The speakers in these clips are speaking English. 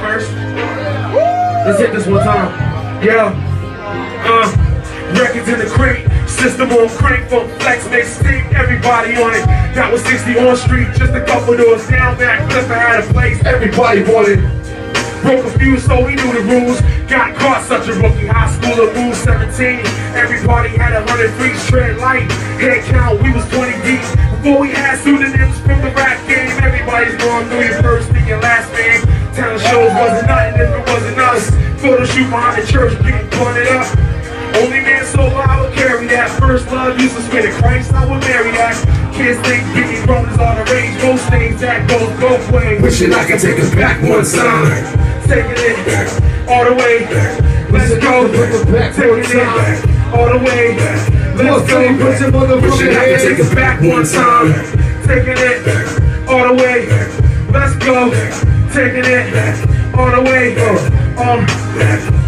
first. Let's hit this one time. Yeah. Uh, records in the crate, system on crank, from flex, mixtape, everybody on it. That was 60 on street, just a couple doors down back. Clipper had a place, everybody wanted. Broke a few, so we knew the rules. Got caught such a rookie, high school of rules 17. Everybody had a hundred free tread light. Head count, we was 20 deep. Before we had pseudonyms shows wasn't nothing if it wasn't us. Photo shoot behind the church, getting pointed up. Only man so I would carry that. First love used to spit it. Christ, I would marry that. Kids think getting grown is on the range. Most things that goes both ways. Wishing I could take us back one time. Taking it all the way. Let's go. Taking it all the way. Let's go. Wishing I could take us back one time. Taking it all the way. Let's go. Taking it all the way. Um,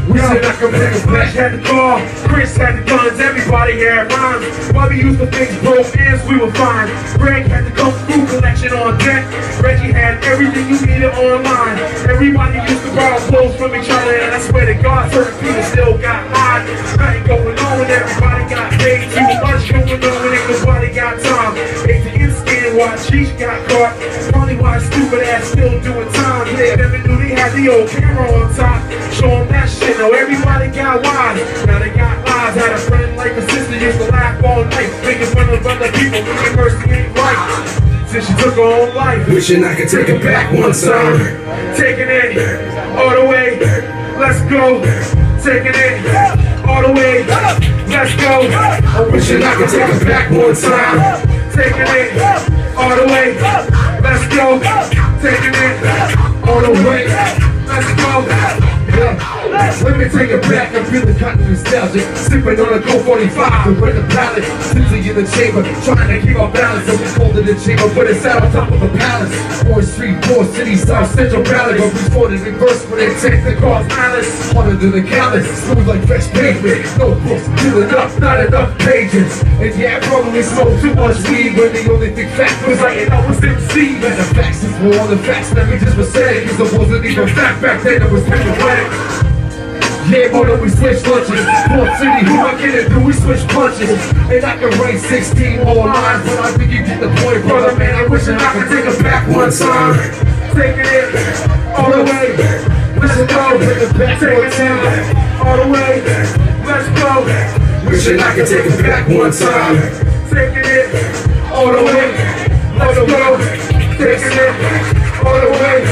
Wishing I could bring us back. Had the car, Chris had the guns, everybody had rhymes. While we used to fix broke ends, we were fine. Greg had the kung fu collection on deck. Reggie had everything you needed online. Everybody used to borrow clothes from each other, and I swear to God, certain people still got mine. Nothing going on, when everybody got paid. Much going on, and nobody got time. To get scared why Cheech got caught. Probably why stupid ass still knew they had the old camera on top. Show 'em that shit. Now everybody got wise. Now they got lies. Had a friend like a sister used to laugh all night. Making fun of other people when mercy ain't right. Since she took her own life. Wishing I could take it back one time. Taking it all the way. Let's go. Taking it all the way. Let's go. I'm Wishing I could take it back one time. Taking it take it back, I'm feeling kind of nostalgic Sipping on a Colt 45 and with the palate Simply in the chamber, trying to keep our balance. Called it a chamber, but it's out on top of a palace. Fourth Street, Fourth City, South Central Valley. But fought in reverse when they take the cross Alice Harder than the callous, smooth like fresh pavement. No books, filling up, not enough pages. And yeah, I probably smoked too much weed When the only thing fact was I ain't always MC Man, the facts is more on the facts, let me just say Cause it wasn't even Phakt back then, it was paperwork yeah, than we switch lunches. Port City, who I get it, do we switch punches? And I can write 16 more lines, but I think you get the point, brother. Man, I wish I could take it back one time. Taking it all the way. Let's go. Taking it all the way. Let's go. Wishing I could take it back one time. Taking it all the way. Let's go. Taking it all the way.